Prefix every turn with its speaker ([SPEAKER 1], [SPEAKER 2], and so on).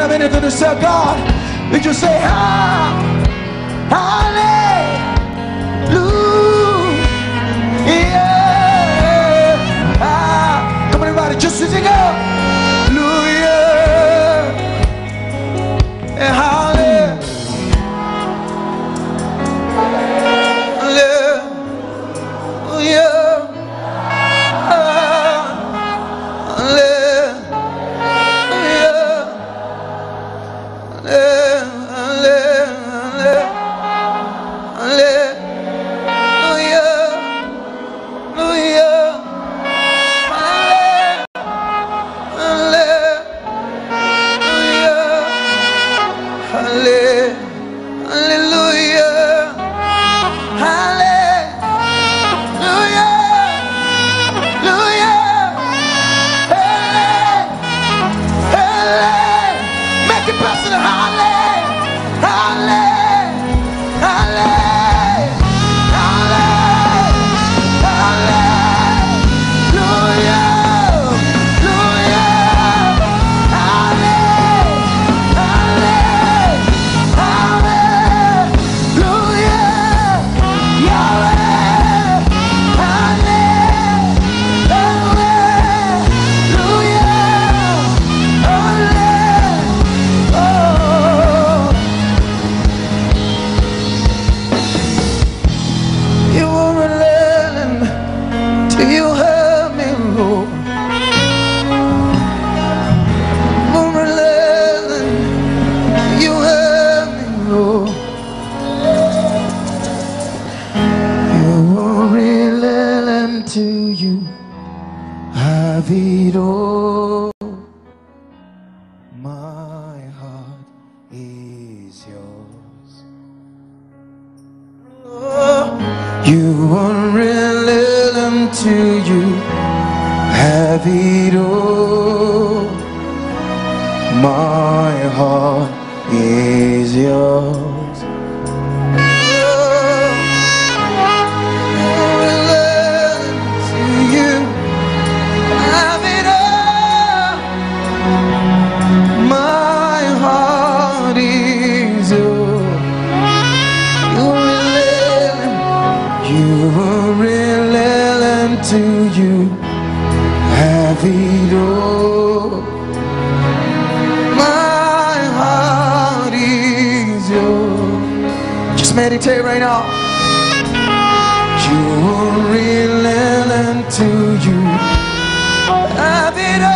[SPEAKER 1] a minute to serve God. Did you say, ah, My heart is yours. Oh, You won't until you have it all. My heart is yours. Until you have it all. My heart is yours. Just meditate right now. You were real until you have it all.